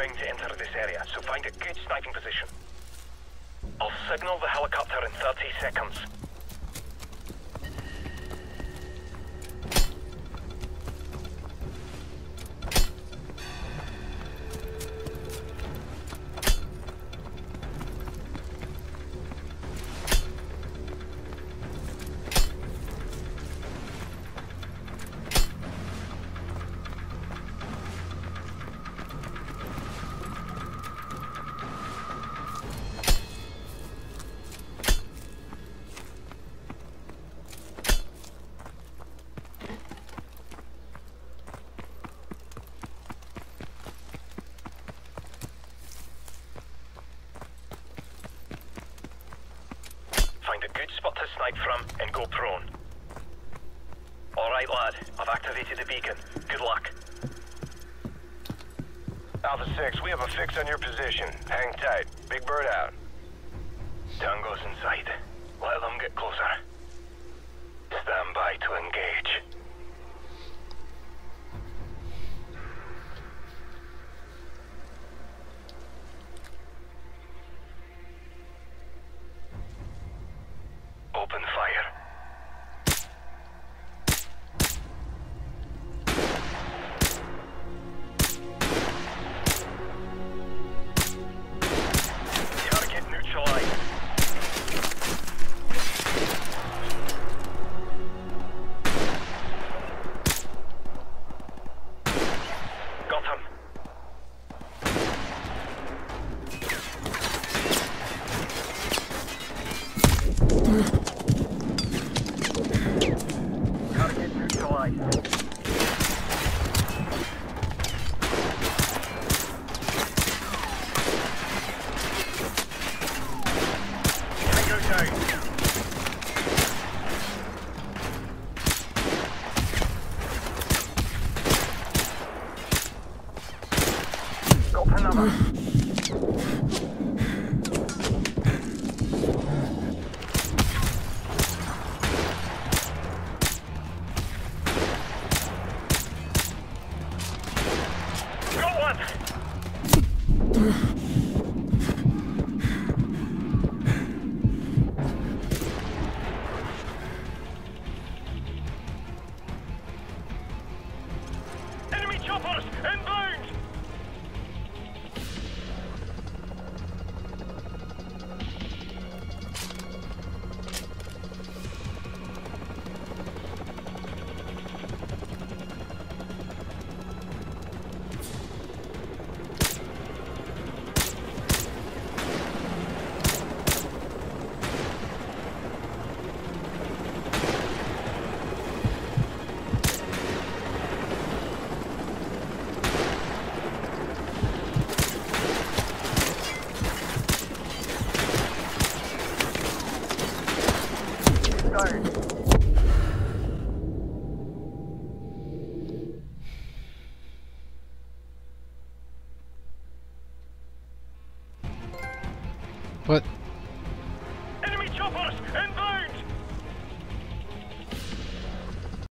bound to enter this area, so find a good sniping position. I'll signal the helicopter in 30 seconds. From and go prone. Alright lad, I've activated the beacon. Good luck. Alpha 6, we have a fix on your position. Hang tight. Big Bird out. Tango's in sight. Let them get closer. Enemy choppers What? Enemy choppers inbound.